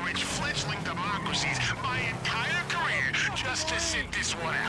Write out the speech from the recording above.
Rich, fledgling democracies my entire career just to sit this one out.